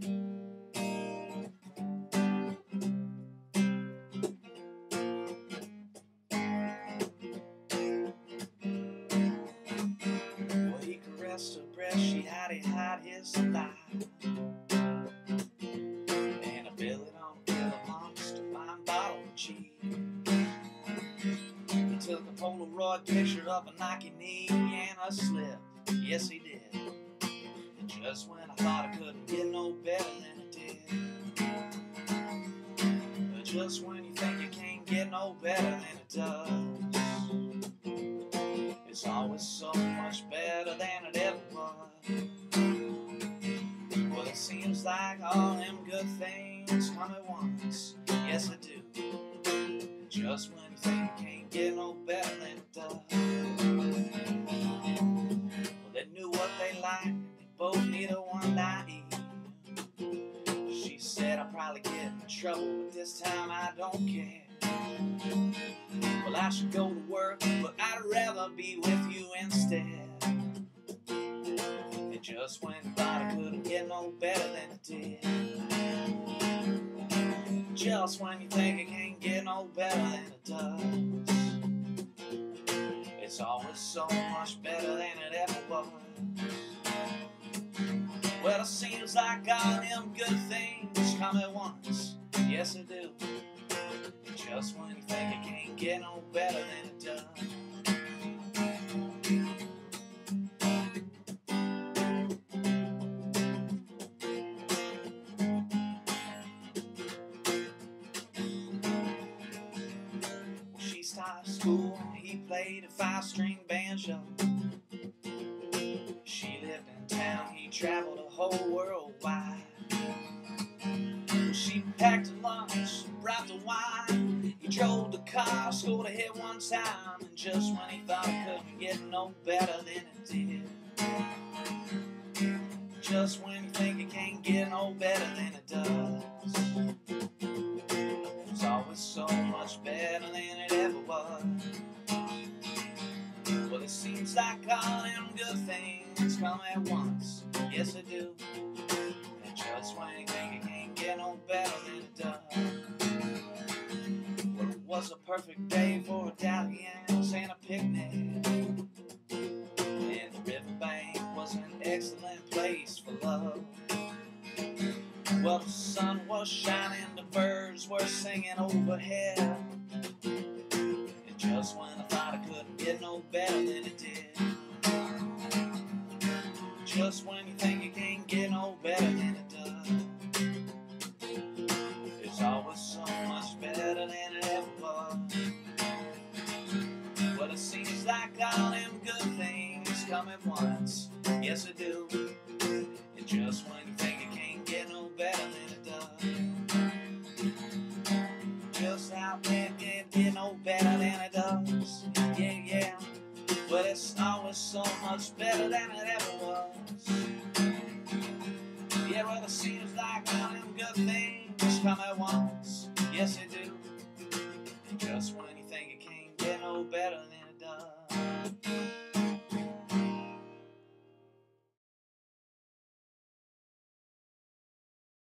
Well, he caressed her breast, she had it hide his thigh. And a billet on a bill amongst a fine bottle of cheese. He took a Polaroid picture of a Nike knee and a slip. Yes, he did. And just when I thought I couldn't get no better than it did. But just when you think you can't get no better than it does. It's always so much better than it ever was. Well, it seems like all them good things come at once. Yes, they do. Just when you think you can't get no better than said I'll probably get in trouble, but this time I don't care. Well, I should go to work, but I'd rather be with you instead. And just when you thought it couldn't get no better than it did. Just when you think it can't get no better than it does. It's always so much better than Well, seems like all them good things come at once. Yes, they do. Just when you think it can't get no better than it does. She started school, he played a five string banjo. Traveled the whole world wide. She packed a lunch, brought the wine. He drove the car, scored a hit one time, and just when he thought it couldn't get no better than it did. Just when you think it can't get no better than it does. It's always so much better than it ever was. Well, it seems like all them good things come at once. Yes, I do. And just when you think it can't get no better than it does. Well, it was a perfect day for a dalliance and a picnic. And the riverbank was an excellent place for love. Well, the sun was shining, the birds were singing overhead. And just when I thought I couldn't get no better than it did. Just when you think it can't get no better than it does. It's always so much better than it ever was. Well, it seems like all them good things come at once. Yes, they do. And just when you think always so much better than it ever was. Yeah, well, it seems like all them good things come at once. Yes, they do. And just when you think it can't get no better than it does.